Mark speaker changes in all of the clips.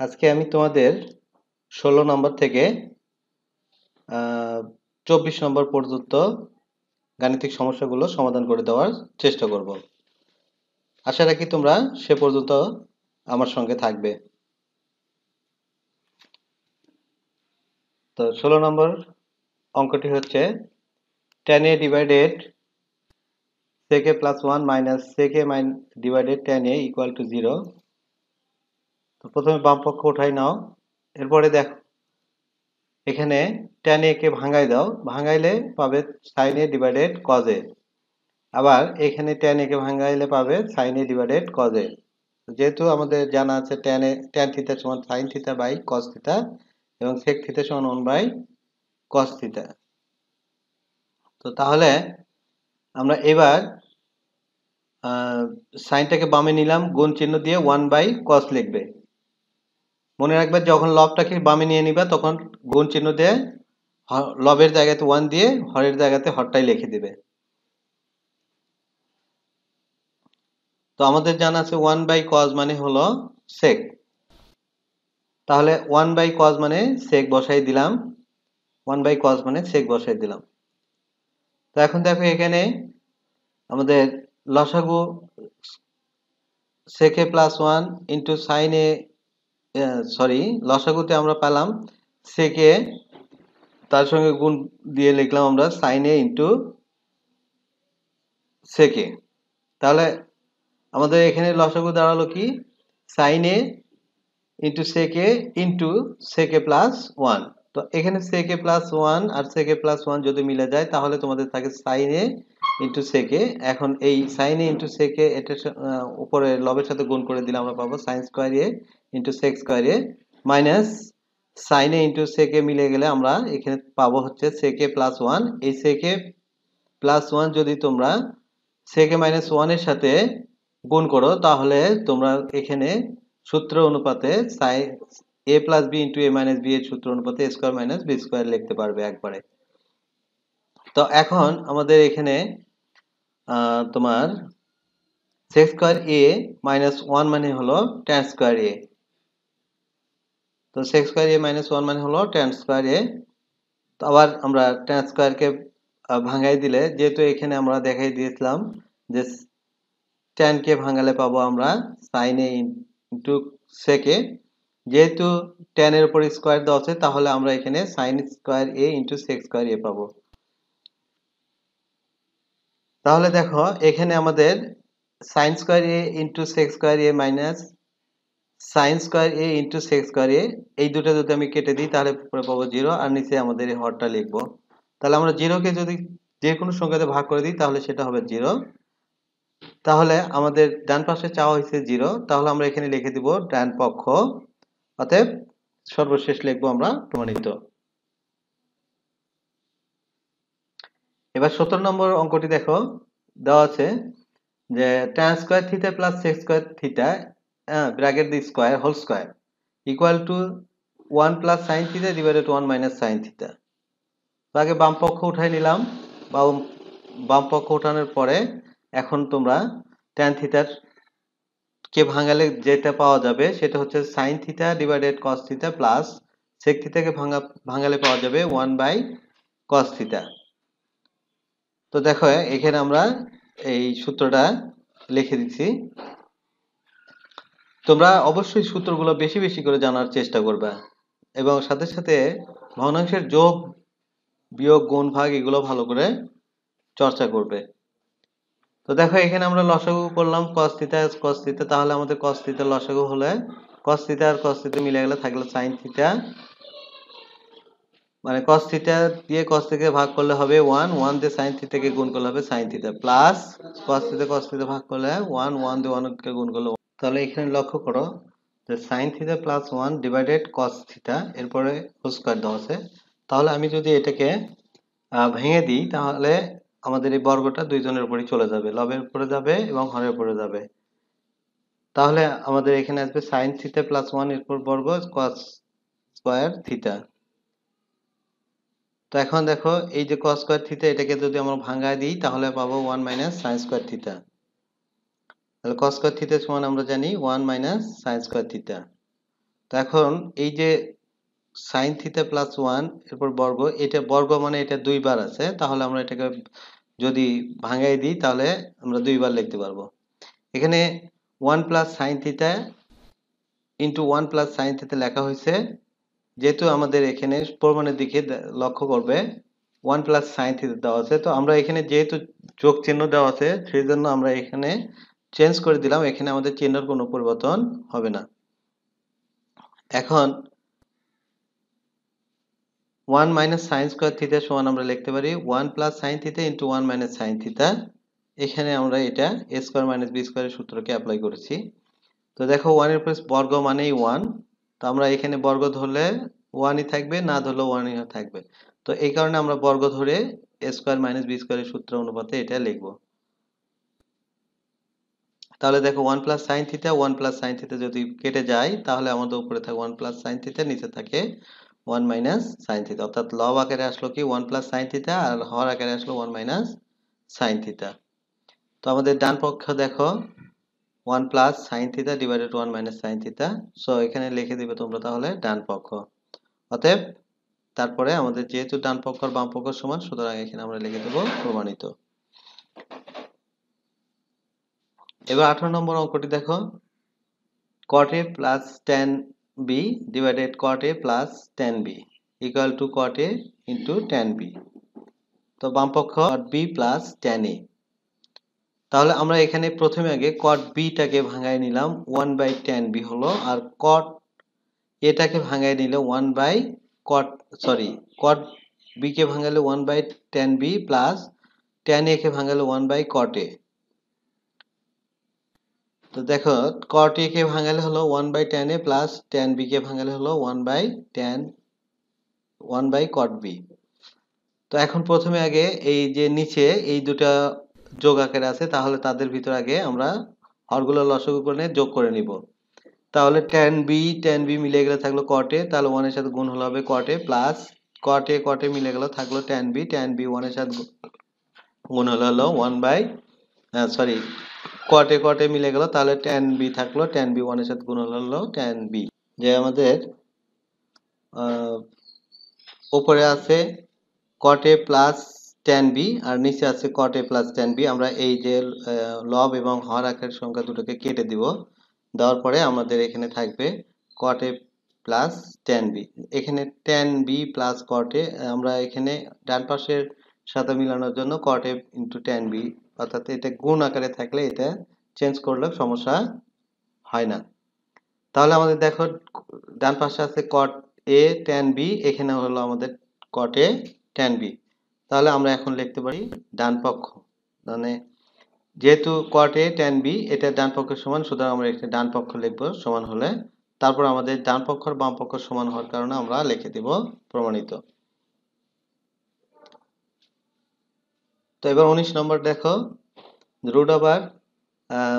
Speaker 1: আজকে আমি তোমাদের ষোলো নম্বর থেকে চব্বিশ নম্বর পর্যন্ত গাণিতিক সমস্যাগুলো সমাধান করে দেওয়ার চেষ্টা করব। আশা রাখি তোমরা সে পর্যন্ত আমার সঙ্গে থাকবে। তো ষোলো নম্বর অঙ্কটি হচ্ছে tan A divided sec A plus one minus sec A minus divided tan A equal to zero প্রথমে বাম পক্ষ উঠাই নাও। এরপরে দেখো, এখানে টেন এ কে ভাঙাই দাও। ভাঙাইলে পাবে সাইন এ ডিভাইডেড কজ আবার এখানে টেন এ কে ভাঙাইলে পাবে সাইন এ ডিভাইডেড কজ যেহেতু আমাদের জানা আছে টেন এ টেন থিতা সমান সাইন থিতা বাই কস থিতা এবং সেক থিতা সমান ওয়ান বাই কস থিতা তো তাহলে আমরা এবার সাইনটাকে বামে নিলাম, গুণ চিহ্ন দিয়ে ওয়ান বাই কস লিখবে। মনে রাখবে যখন লবটাকে বামে নিয়ে নিবা, তখন গুণ চিহ্ন দিয়ে লবের জায়গাতে ওয়ান দিয়ে হরের জায়গাতে হরটাই লিখে দিবে। তো আমাদের জানা আছে ওয়ান বাই কজ মানে হলো সেক তাহলে ওয়ান বাই কজ মানে সেক বসাই দিলাম। ওয়ান বাই কজ মানে সেক বসাই দিলাম। তো এখন দেখো এখানে আমাদের লসাগু sec A plus one into sine A sorry লসাগুতে আমরা পেলাম সেকে তার সঙ্গে গুণ দিয়ে লিখলাম আমরা সাইনে ইন্টু সেকে তাহলে আমাদের এখানে লসাগু দাঁড়াল কি? সাইনে ইন্টু সেকে ইন্টু সেকে প্লাস ওয়ান তো এখানে সেকে প্লাস ওয়ান আর সেকে প্লাস ওয়ান যদি মিলে যায়, তাহলে তোমাদের থাকে সাইনে ইন্টু সেকে এখন এই সাইনে ইন্টু সেকে এটা উপরে লবের সাথে গুণ করে দিলে আমরা পাবো sine square A into sec square minus sine A into sec A মিলে গেলে আমরা এখানে পাবো হচ্ছে সেকে প্লাস ওয়ান এই সেকে প্লাস ওয়ান যদি তোমরা সেকে মাইনাস ওয়ানের সাথে গুণ করো, তাহলে তোমরা এখানে সূত্র অনুপাতে সাই A plus B into A minus B এর সূত্র অনুপাতে স্কোয়ার মাইনাস বি স্কোয়ার লিখতে পারবে একবারে। তো এখন আমাদের এখানে তোমার sec square A minus one মানে হলো টেন স্কোয়ার এ তো sec square A minus one মানে হলো টেন স্কোয়ার এ তো আবার আমরা টেন স্কোয়ারকে ভাঙাই দিলে, যেহেতু এখানে আমরা দেখাই দিয়েছিলাম যে টেনকে ভাঙালে পাবো আমরা সাইন এ ইন্টু সেকে যেহেতু টেনের উপর স্কোয়ার দেওয়া আছে, তাহলে আমরা এখানে sine square A into sec square A পাবো। তাহলে দেখো, এখানে আমাদের sine square A into sec square A minus sine square A into sec square A এই দুটো যদি আমি কেটে দিই, তাহলে পাবো জিরো আর নিচে আমাদের এই হরটা লিখব। তাহলে আমরা জিরোকে যদি যে কোনো সংখ্যাতে ভাগ করে দিই, তাহলে সেটা হবে জিরো তাহলে আমাদের ডান পাশে চাওয়া হয়েছে জিরো তাহলে আমরা এখানে লিখে দিব ডান পক্ষ। অতএব সর্বশেষ লিখব আমরা প্রমাণিত। এবার সতেরো নম্বর অঙ্কটি দেখো। দেওয়া আছে যে tan square theta plus sec square theta bracket the square whole square equal to one plus sine theta divided one minus sine theta তো আগে বাম পক্ষ উঠাই নিলাম, বাম বাম পক্ষ উঠানোর পরে এখন তোমরা ট্যান থিটার কে ভাঙালে যেটা পাওয়া যাবে সেটা হচ্ছে sine theta divided cos theta plus sec থিটাকে ভাঙা, ভাঙালে পাওয়া যাবে ওয়ান বাই কস থিটা তো দেখো, এখানে আমরা এই সূত্রটা লিখে দিচ্ছি। তোমরা অবশ্যই সূত্রগুলো বেশি বেশি করে জানার চেষ্টা করবে। এবং সাথে সাথে ভগ্নাংশের যোগ, বিয়োগ, গুণ, ভাগ এগুলো ভালো করে চর্চা করবে। তো দেখো, এখানে আমরা লসাগু করলাম কস থিটা তাহলে আমাদের কস থিটা লসাগু হলে কস থিটা আর কস মিলে গেলে থাকল সাইন থিটা মানে কস দিয়ে কস ভাগ করলে হবে ওয়ান ওয়ান দিয়ে সাইন থিটাকে গুণ করলে হবে sine theta plus cos theta cos ভাগ করলে ওয়ান ওয়ান দিয়ে ওয়ানকে গুণ করলে তাহলে এখানে লক্ষ্য করো যে sine theta plus one divided cos theta এরপরে স্কোয়ার দেওয়া আছে। তাহলে আমি যদি এটাকে ভেঙে দিই, তাহলে আমাদের এই বর্গটা দুইজনের উপরই চলে যাবে। লবের উপরে যাবে এবং হরের উপরে যাবে। তাহলে আমাদের এখানে আসবে সাইন থিটা প্লাস ওয়ান এরপর বর্গ কস স্কোয়ার থিটা তো এখন দেখো, এই যে কস স্কোয়ার থিটা এটাকে যদি আমরা ভাঙায় দিই, তাহলে পাবো one minus sine square theta তাহলে কস স্কোয়ার থিটা সমান আমরা জানি one minus sine square theta তো এখন এই যে সাইন থিতা প্লাস ওয়ান এরপর বর্গ, এটা বর্গ মানে এটা দুইবার আছে, তাহলে আমরা এটাকে যদি ভাঙাই দিই, তাহলে আমরা দুইবার লিখতে পারব। এখানে one plus sine theta into one plus sine theta লেখা হয়েছে, যেহেতু আমাদের এখানে প্রমাণের দিকে লক্ষ্য করবে ওয়ান প্লাস সাইন থিটা দেওয়া আছে। তো আমরা এখানে যেহেতু যোগ চিহ্ন দেওয়া আছে সেই জন্য আমরা এখানে চেঞ্জ করে দিলাম, এখানে আমাদের চিহ্নের কোনো পরিবর্তন হবে না। এখন one minus sine square theta সমান আমরা লিখতে পারি one plus sine theta into one minus sine theta এখানে আমরা এটা এ স্কোয়ার মাইনাস বি স্কোয়ারের সূত্রকে অ্যাপ্লাই করেছি। তো দেখো ওয়ানের প্লাস বর্গ মানেই ওয়ান তো আমরা এখানে বর্গ ধরলে ওয়ানই থাকবে, না ধরলেও ওয়ানই থাকবে। তো এই কারণে আমরা বর্গ ধরে এ স্কোয়ার মাইনাস বি স্কোয়ারের সূত্র অনুপাতে এটা লিখব। তাহলে দেখো one plus sine theta one plus sine theta যদি কেটে যায়, তাহলে আমাদের উপরে থাকে ওয়ান প্লাস সাইন থিতা নিচে থাকে ওয়ান মাইনাস সাইন থিতা অর্থাৎ লব আকারে আসলো কি? ওয়ান প্লাস সাইন থিতা আর হর আকারে আসলো ওয়ান মাইনাস সাইন থিতা তো আমাদের ডান পক্ষ দেখো one plus sine theta divided one minus sine theta so এখানে লিখে দিবে তোমরা তাহলে ডান পক্ষ। অতএব, তারপরে আমাদের যেহেতু ডান পক্ষ আর বাম পক্ষ সমান, সুতরাং এখানে আমরা লিখে দেবো প্রমাণিত। এবার আঠারো নম্বর অঙ্কটি দেখো। a plus tan B divided a plus tan B equal to a into tan B তো বাম পক্ষ বি প্লাস টেন এ তাহলে আমরা এখানে প্রথমে আগে cot বিটাকে ভাঙায় নিলাম ওয়ান বাই টেন বি হলো, আর cot এটাকে ভাঙায় নিলে one by cot sorry cot B K ভাঙালে one by tan B plus tan A কে ভাঙালে ওয়ান বাই cot a তো দেখো a কে ভাঙালে হলো one by tan A plus tan B কে ভাঙালে হলো one by tan one by cot B তো এখন প্রথমে আগে এই যে নিচে এই দুটা যোগ আকারে আছে, তাহলে তাদের ভিতর আগে আমরা হরগুলো লসগু করে যোগ করে নিব। তাহলে টেন বি টেন বি মিলে গেলে থাকল কটে তাহলে ওয়ানের সাথে গুণ হলো হবে কটে প্লাস কটে কটে মিলে গেল থাকল টেন বি টেন বি ওয়ানের সাথে গুণ হলো হলো ওয়ান বাই সরি কটে কটে মিলে গেল, তাহলে টেন বি থাকল টেন বি ওয়ানের সাথে গুণ হলো টেন বি যে আমাদের উপরে আছে কটে প্লাস টেন বি আর নিচে আছে কটে প্লাস টেন বি আমরা এই যে লব এবং হর আকারের সংখ্যা দুটোকে কেটে দিব। দেওয়ার পরে আমাদের এখানে থাকবে cot A plus tan B এখানে tan B plus cot A আমরা এখানে ডান পাশের সাথে মিলানোর জন্য কটে ইন্টু টেন বি অর্থাৎ এটা গুণ আকারে থাকলে এটা চেঞ্জ করলে সমস্যা হয় না। তাহলে আমাদের দেখো, ডান পাশে আছে কট এ ট্যান বি এখানে হলো আমাদের কট এ ট্যান বি তাহলে আমরা এখন লিখতে পারি ডান পক্ষ। মানে যেহেতু কট এ ট্যান বি এটা ডান পক্ষের সমান, সুতরাং আমরা এখানে ডান পক্ষ লিখব, সমান হলে। তারপর আমাদের ডান পক্ষ আর বাম পক্ষ সমান হওয়ার কারণে আমরা লিখে দেব প্রমাণিত। তো এবার উনিশ নম্বর দেখো root over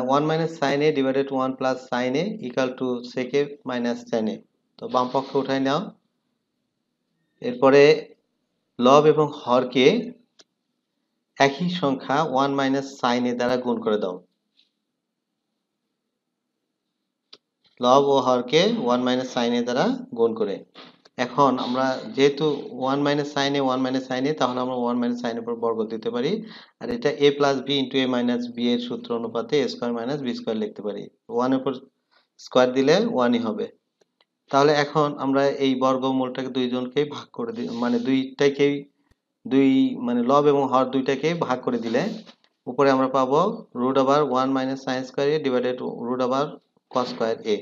Speaker 1: one minus sine A divided one plus sine A equal to sec A minus tan A তো বাম পক্ষ উঠাই নাও। এরপরে লব এবং হরকে একই সংখ্যা ওয়ান মাইনাস সাইন এ দ্বারা গুণ করে দাও। লব ও হরকে ওয়ান মাইনাস সাইন এ দ্বারা গুণ করে। এখন আমরা যেহেতু one minus sine one minus sine তাহলে আমরা ওয়ান মাইনাস সাইন এর বর্গ দিতে পারি। আর এটা A plus B into A minus B এর সূত্র অনুপাতে A square minus B square লিখতে পারি। ওয়ান উপর স্কোয়ার দিলে ওয়ানই হবে। তাহলে এখন আমরা এই বর্গমূলটাকে দুইজনকেই ভাগ করে দিই মানে দুইটাকেই দুই মানে লব এবং হর দুইটাকে ভাগ করে দিলে উপরে আমরা পাবো root over one minus sine square A divided root over cos square A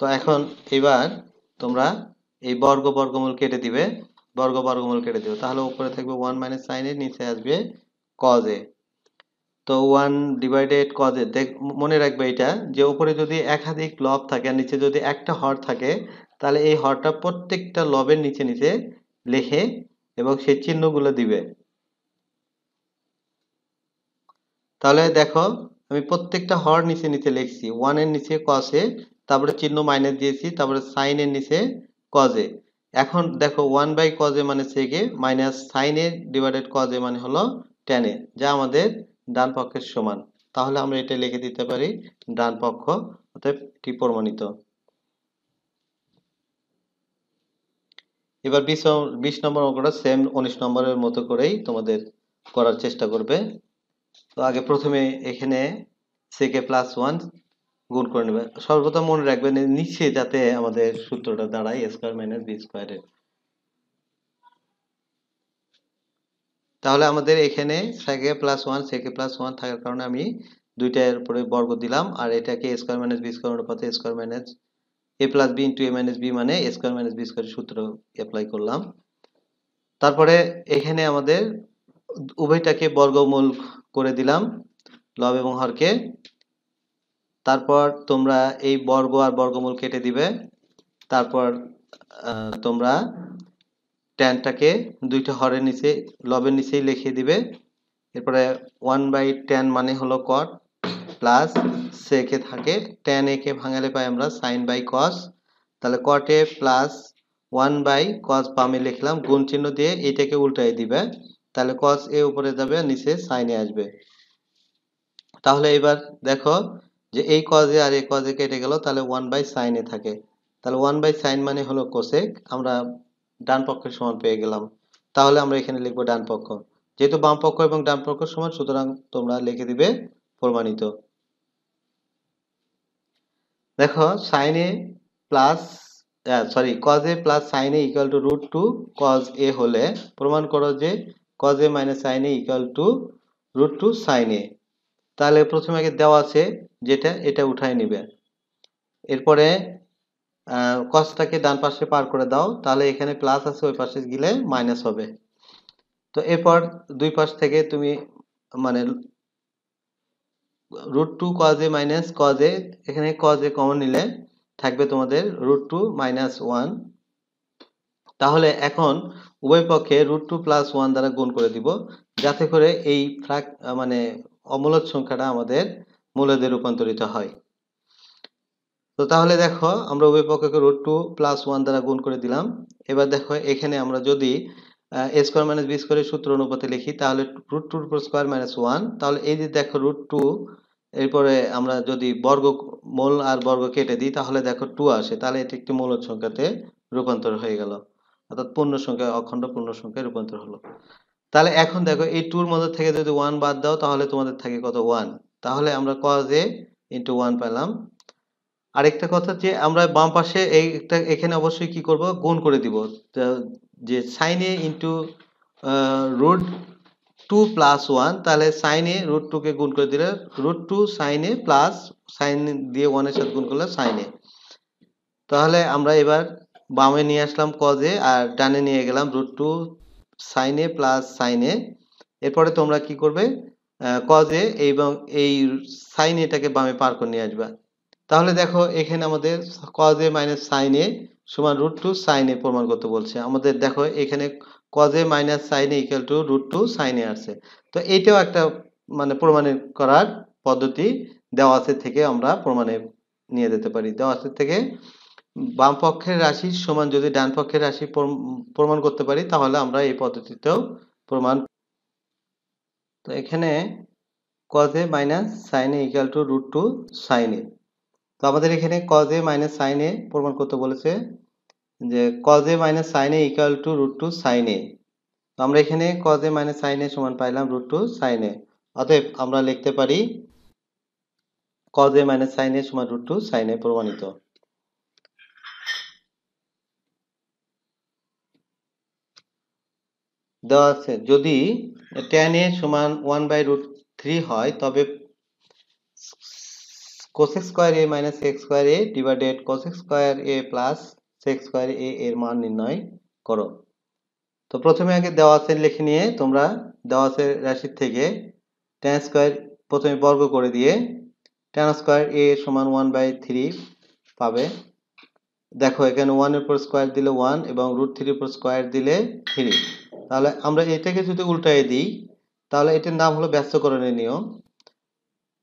Speaker 1: তো এখন এবার তোমরা এই বর্গ বর্গমূল কেটে দিবে, বর্গ বর্গমূল কেটে দিবে। তাহলে উপরে থাকবে ওয়ান মাইনাস সাইন এ নিচে আসবে কজ এ তো ওয়ান ডিভাইডেড কজ এ মনে রাখবে এটা, যে উপরে যদি একাধিক লব থাকে আর নিচে যদি একটা হর থাকে, তাহলে এই হরটা প্রত্যেকটা লবের নিচে নিচে লেখে এবং সেই চিহ্নগুলো দিবে। তাহলে দেখো, আমি প্রত্যেকটা হর নিচে নিচে লিখছি ওয়ানের নিচে কসে তারপরে চিহ্ন মাইনাস দিয়েছি, তারপরে সাইনের নিচে কজে এখন দেখো ওয়ান বাই কজে মানে সেকে মাইনাস সাইনের ডিভাইডেড কজে মানে হলো এ, যা আমাদের ডান পক্ষের সমান। তাহলে আমরা এটা লিখে দিতে পারি ডান পক্ষ, অতএব প্রমাণিত। এবার বিশ বিশ নম্বর অঙ্কটা সেম উনিশ নম্বরের মতো করেই তোমাদের করার চেষ্টা করবে। তো আগে প্রথমে এখানে সেকে প্লাস ওয়ান গুণ করে নেবে। সর্বপ্রথম মনে রাখবেন নিচে যাতে আমাদের সূত্রটা দাঁড়ায় স্কোয়ার মাইনাস বি স্কোয়ারের তাহলে আমাদের এখানে sec A plus one sec A plus one থাকার কারণে আমি দুইটার উপরে বর্গ দিলাম, আর এটাকে স্কোয়ার মাইনাস বি স্কোয়ার অনুপাতে square minus A plus B into A minus B মানে স্কোয়ার মাইনাস বি স্কোয়ার সূত্র অ্যাপ্লাই করলাম। তারপরে এখানে আমাদের উভয়টাকে বর্গমূল করে দিলাম, লব এবং হরকে। তারপর তোমরা এই বর্গ আর বর্গমূল কেটে দিবে। তারপর তোমরা ট্যানটাকে দুইটা হরের নিচে, লবের নিচেই লিখে দিবে। এরপরে ওয়ান বাই টেন মানে হলো কট প্লাস সেকে থাকে। টেন একে ভাঙালে পাই আমরা সাইন বাই কস তাহলে কটে প্লাস ওয়ান বাই কস বামে লিখলাম, গুণ চিহ্ন দিয়ে এটাকে উল্টাই দিবে। তাহলে কস এ উপরে যাবে, নিচে সাইনে আসবে। তাহলে এবার দেখো যে এই কজে আর এই কজে কেটে গেল, তাহলে ওয়ান বাই সাইনে থাকে। তাহলে ওয়ান বাই সাইন মানে হলো কোসেক আমরা ডান পক্ষের সমান পেয়ে গেলাম। তাহলে আমরা এখানে লিখব ডান পক্ষ। যেহেতু বাম পক্ষ এবং ডান পক্ষ সমান, সুতরাং তোমরা লিখে দিবে প্রমাণিত। দেখো sine A plus sorry cos A plus sine A equal to root two cos A হলে প্রমাণ করো যে cos A minus sine A equal to root two sine A তাহলে প্রথমে আগে দেওয়া আছে যেটা, এটা উঠাই নিবে। এরপরে কসটাকে ডান পাশে পার করে দাও, তাহলে এখানে প্লাস আছে, ওই পাশে গেলে মাইনাস হবে। তো এরপর দুই পাশ থেকে তুমি মানে root two cos A minus cos A এখানে কজে কমন নিলে থাকবে তোমাদের রুট টু মাইনাস ওয়ান তাহলে এখন উভয় পক্ষে রুট টু প্লাস ওয়ান দ্বারা গুণ করে দিব, যাতে করে এই ফ্রাক মানে অমূলদ সংখ্যাটা আমাদের মূলদে রূপান্তরিত হয়। তো তাহলে দেখো, আমরা উভয় পক্ষকে রুট টু প্লাস ওয়ান দ্বারা গুণ করে দিলাম। এবার দেখো, এখানে আমরা যদি এ স্কোয়ার মাইনাস বি স্কোয়ারের সূত্র অনুপাতে লিখি, তাহলে রুট টুর উপর স্কোয়ার মাইনাস ওয়ান তাহলে এই যে দেখো রুট টু এরপরে আমরা যদি বর্গ, মূল আর বর্গ কেটে দিই, তাহলে দেখো টু আসে। তাহলে এটি একটি মূল সংখ্যাতে রূপান্তর হয়ে গেল। অর্থাৎ পূর্ণ সংখ্যা, অখণ্ড পূর্ণ সংখ্যায় রূপান্তর হলো। তাহলে এখন দেখো এই টুর মধ্যে থেকে যদি ওয়ান বাদ দাও, তাহলে তোমাদের থাকে কত? ওয়ান তাহলে আমরা কজ এ ইন্টু ওয়ান পেলাম। আরেকটা কথা যে আমরা বাম পাশে এইটা এখানে অবশ্যই কি করব? গুণ করে দিব। যে sine A into root two plus one তাহলে সাইন এ রুট টুকে গুণ করে দিলে root two sine A plus sine দিয়ে ওয়ানের সাথে গুণ করলে সাইন এ তাহলে আমরা এবার বামে নিয়ে আসলাম কজে আর ডানে নিয়ে গেলাম root two sine plus sine এরপরে তোমরা কি করবে? কজে এবং এই সাইন এটাকে বামে পার করে নিয়ে আসবে। তাহলে দেখো, এখানে আমাদের কজ মাইনাস সাইন সমান রুট টু সাইন প্রমাণ করতে বলছে। আমাদের দেখো, এখানে cos minus sine equal to root two sine আসছে তো এইটাও একটা মানে প্রমাণের করার পদ্ধতি দেওয়াসের থেকে আমরা প্রমাণে নিয়ে যেতে পারি। দেওয়াসের থেকে বাম পক্ষের রাশি সমান যদি ডান পক্ষের রাশি প্রমাণ করতে পারি, তাহলে আমরা এই পদ্ধতিতেও প্রমাণ তো এখানে cos A minus sine A equal to root two sine A তো আমাদের এখানে cos A minus sine A প্রমাণ করতে বলেছে যে cos A minus sine A equal to root two sine A তো আমরা এখানে cos A minus sine A সমান পাইলাম রুট টু সাইন এ অতএব আমরা লিখতে পারি cos A minus sine A সমান রুট টু সাইন এ প্রমাণিত। দেওয়া আছে। যদি ট্যান এ সমান ওয়ান বাই রুট থ্রি হয়, তবে cosec square A minus X square A divided cosec square A plus sec square A এর মান নির্ণয় করো। তো প্রথমে আগে দেওয়া আছে লিখে নিয়ে তোমরা দেওয়া আছে রাশির থেকে tan স্কয়ার প্রথমে বর্গ করে দিয়ে tan স্কয়ার এ সমান ওয়ান বাই থ্রি পাবে। দেখো এখানে ওয়ানের উপর স্কোয়ার দিলে ওয়ান এবং রুট থ্রির উপর স্কোয়ার দিলে থ্রি তাহলে আমরা এটাকে যদি উল্টাই দিই, তাহলে এটার নাম হলো ব্যস্তকরণের নিয়ম।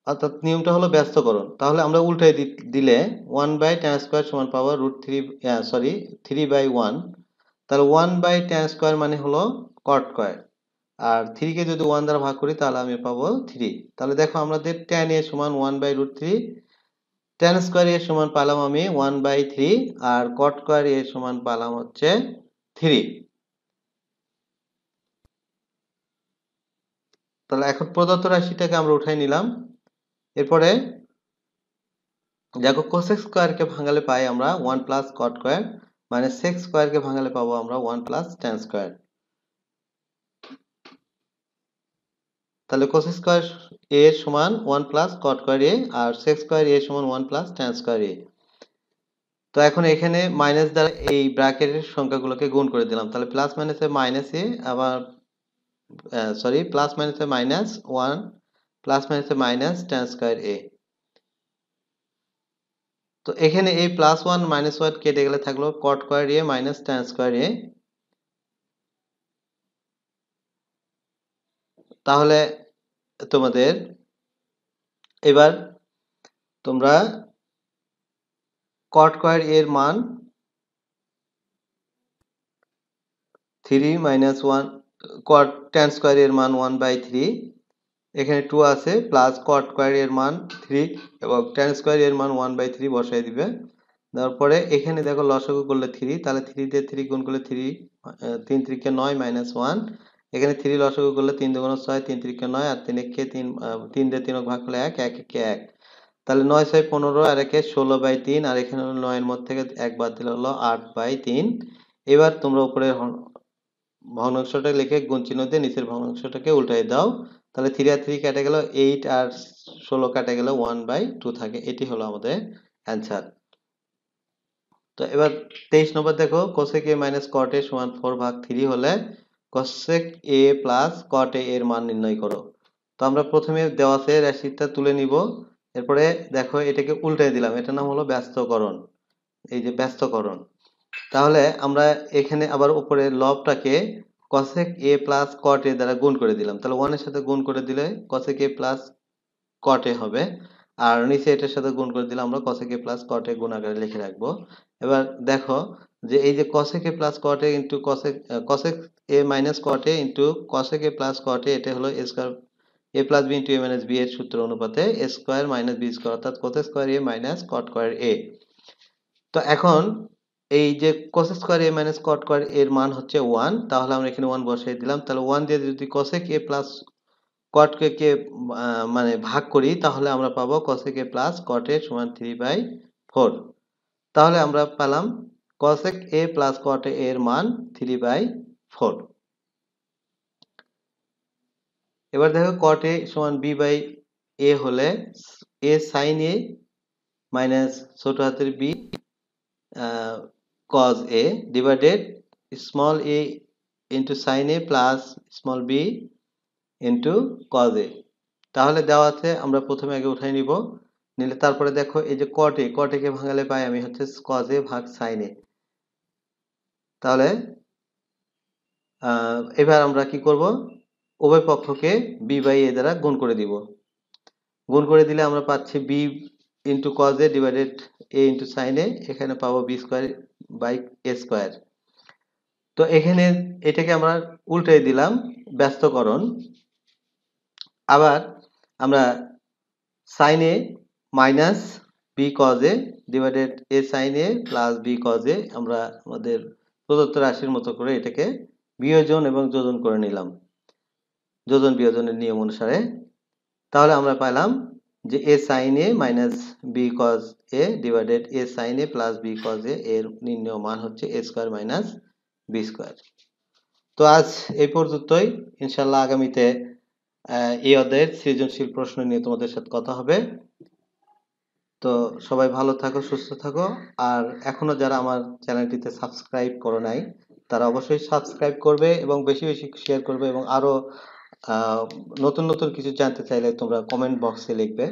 Speaker 1: অর্থাৎ নিয়মটা হলো ব্যস্তকরণ। তাহলে আমরা উল্টাই দিলে ওয়ান বাই টেন স্কোয়ার সমান পাবো root three sorry three by one তাহলে ওয়ান বাই টেন স্কোয়ার মানে হলো কট স্কোয়ার আর থ্রিকে যদি ওয়ান দ্বারা ভাগ করি, তাহলে আমি পাবো থ্রি তাহলে দেখো আমাদের টেন এ সমান one by root three tan square এর সমান পালাম আমি ওয়ান বাই থ্রি আর কট স্কোয়ার এর সমান পালাম হচ্ছে থ্রি তাহলে এখন প্রদত্ত রাশিটাকে আমরা উঠাই নিলাম। এরপরে দেখো কোসেক স্কোয়ারকে ভাঙালে পাই আমরা ওয়ান প্লাস কট স্কোয়ার মানে সেক্স স্কোয়ারকে ভাঙালে পাবো আমরা ওয়ান প্লাস টেন স্কোয়ার তাহলে কোস স্কোয়ার এ সমান one plus cot square A R sec square এ সমান one plus tan square A তো এখন এখানে মাইনাস দ্বারা এই ব্র্যাকেটের সংখ্যাগুলোকে গুণ করে দিলাম। তাহলে প্লাস মাইনাসে মাইনাস এ আবার সরি প্লাস মাইনাসে মাইনাস ওয়ান প্লাস মাইনাসে মাইনাস টেন স্কোয়ার এ তো এখানে এই প্লাস ওয়ান মাইনাস ওয়ান কেটে গেলে থাকল cot square A minus tan square A তাহলে তোমাদের এবার তোমরা কট স্কোয়ার এর মান three minus one cot tan square এর মান ওয়ান বাই থ্রি এখানে টু আছে প্লাস কট স্কোয়ার এর মান থ্রি এবং টেন স্কোয়ার এর মান ওয়ান বাই থ্রি বসাই দিবে। তারপরে এখানে দেখো লসগু করলে থ্রি তাহলে থ্রি দিয়ে থ্রি গুণ করলে থ্রি তিন ত্রিকে নয় মাইনাস ওয়ান এখানে থ্রি লসগু করলে তিন দুগুণ ছয়, তিন ত্রিকে নয়, আর তিন একে তিন তিন দিয়ে তিন ভাগ করলে এক এক একে এক। তাহলে নয় ছয় পনেরো, আর একে ষোলো বাই তিন, আর এখানে নয়ের মধ্যে থেকে এক বাদ দিলে হলো আট বাই তিন। এবার তোমরা উপরে ভগ্নাংশটা লিখে গুণ চিহ্ন দিয়ে নিচের ভগ্নাংশটাকে উল্টাই দাও। তাহলে থ্রি আর থ্রি কেটে গেল এইট আর ষোলো কেটে গেল ওয়ান বাই টু থাকে। এটি হলো আমাদের অ্যান্সার তো এবার তেইশ নম্বর দেখো কোসেক এ মাইনাস কট এ সমান ফোর ভাগ থ্রি হলে কোসেক এ প্লাস কট এ এর মান নির্ণয় করো। তো আমরা প্রথমে দেওয়া আছে রাশিটা তুলে নিব। এরপরে দেখো এটাকে উল্টে দিলাম। এটার নাম হলো ব্যস্তকরণ। এই যে ব্যস্তকরণ। তাহলে আমরা এখানে আবার উপরে লবটাকে কসেক এ প্লাস কট এ দ্বারা গুণ করে দিলাম। তাহলে ওয়ানের সাথে গুণ করে দিলে কসেক এ প্লাস কট হবে। আর নিচে এটার সাথে গুণ করে দিলে আমরা কসেক এ প্লাস কট গুণ আকারে লিখে রাখব। এবার দেখো যে এই যে cosec A plus cot into cosec cosec A minus cot A into cosec A plus cot এটা হলো square A plus B into A minus B এর সূত্র অনুপাতে A square minus B square অর্থাৎ cos square A minus cot square A তো এখন এই যে cos square A minus cot square এর মান হচ্ছে ওয়ান তাহলে আমরা এখানে ওয়ান বসাই দিলাম। তাহলে ওয়ান দিয়ে যদি কসেক এ প্লাস কটকে কে মানে ভাগ করি, তাহলে আমরা পাবো কসেক এ প্লাস কট এ সমান থ্রি বাই ফোর তাহলে আমরা পেলাম কসেক এ প্লাস কট এর মান থ্রি বাই ফোর এবার দেখো কট এ সমান বি বাই এ হলে এ সাইন এ মাইনাস ছোট হাতের B cos A divided small A into sine A plus small B into cos A তাহলে দেওয়া আছে, আমরা প্রথমে আগে উঠাই নিব। নিলে তারপরে দেখো এই যে কটে কটেকে ভাঙালে পাই আমি হচ্ছে কজ এ ভাগ সাইন এ তাহলে এবার আমরা কি করব? উভয় পক্ষকে বি বাই এ দ্বারা গুণ করে দিব। গুণ করে দিলে আমরা পাচ্ছি B into cos A divided A into sine A এখানে পাবো B square by A square তো এখানে এটাকে আমরা উল্টে দিলাম, ব্যস্তকরণ। আবার আমরা sine A minus B cos A divided A sine A plus B cos A আমরা আমাদের প্রদত্ত রাশির মতো করে এটাকে বিয়োজন এবং যোজন করে নিলাম। যোজন বিয়োজনের নিয়ম অনুসারে। তাহলে আমরা পাইলাম যে A sine A minus B cos A divided A sine A plus B cos A এর নির্ণয় মান হচ্ছে A square minus B square তো আজ এই পর্যন্তই। ইনশাল্লাহ আগামীতে এই অধ্যায়ের সৃজনশীল প্রশ্ন নিয়ে তোমাদের সাথে কথা হবে। তো সবাই ভালো থাকো, সুস্থ থাকো। আর এখনও যারা আমার চ্যানেলটিতে সাবস্ক্রাইব করো নাই, তারা অবশ্যই সাবস্ক্রাইব করবে এবং বেশি বেশি শেয়ার করবে এবং আরও নতুন নতুন কিছু জানতে চাইলে তোমরা কমেন্ট বক্সে লিখবে।